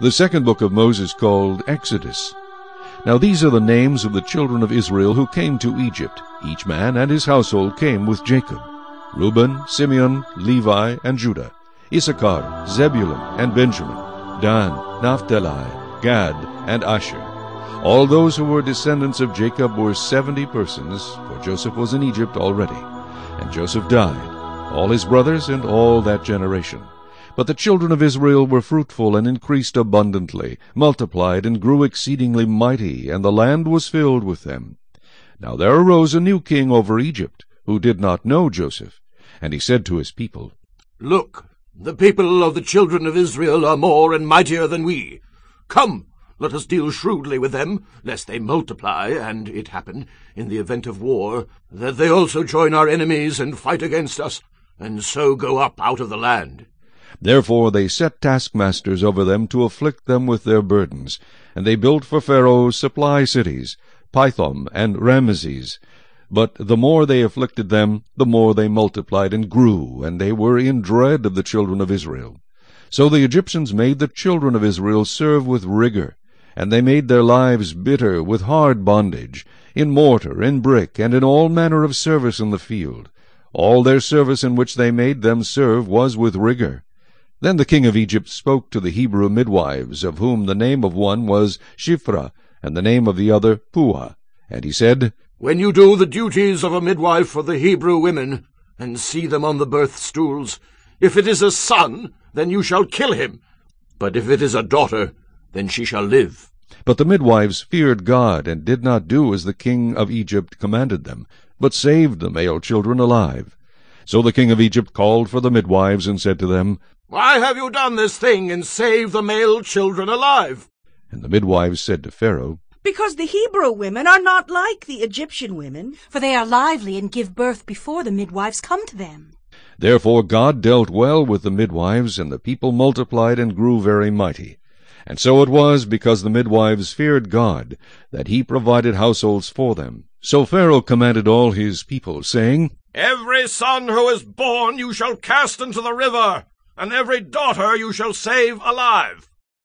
The second book of Moses called Exodus. Now these are the names of the children of Israel who came to Egypt. Each man and his household came with Jacob. Reuben, Simeon, Levi, and Judah. Issachar, Zebulun, and Benjamin. Dan, Naphtali, Gad, and Asher. All those who were descendants of Jacob were seventy persons, for Joseph was in Egypt already. And Joseph died, all his brothers, and all that generation. But the children of Israel were fruitful and increased abundantly, multiplied and grew exceedingly mighty, and the land was filled with them. Now there arose a new king over Egypt, who did not know Joseph. And he said to his people, Look, the people of the children of Israel are more and mightier than we. Come, let us deal shrewdly with them, lest they multiply, and it happen, in the event of war, that they also join our enemies and fight against us, and so go up out of the land. Therefore they set taskmasters over them to afflict them with their burdens. And they built for Pharaoh supply cities, Pithom and Rameses. But the more they afflicted them, the more they multiplied and grew, and they were in dread of the children of Israel. So the Egyptians made the children of Israel serve with rigor, and they made their lives bitter with hard bondage, in mortar, in brick, and in all manner of service in the field. All their service in which they made them serve was with rigor. Then the king of Egypt spoke to the Hebrew midwives, of whom the name of one was Shiphrah, and the name of the other Puah. And he said, When you do the duties of a midwife for the Hebrew women, and see them on the birth stools, if it is a son, then you shall kill him. But if it is a daughter, then she shall live. But the midwives feared God, and did not do as the king of Egypt commanded them, but saved the male children alive. So the king of Egypt called for the midwives, and said to them, Why have you done this thing, and saved the male children alive? And the midwives said to Pharaoh, Because the Hebrew women are not like the Egyptian women. For they are lively and give birth before the midwives come to them. Therefore God dealt well with the midwives, and the people multiplied and grew very mighty. And so it was, because the midwives feared God, that he provided households for them. So Pharaoh commanded all his people, saying, Every son who is born you shall cast into the river, and every daughter you shall save alive.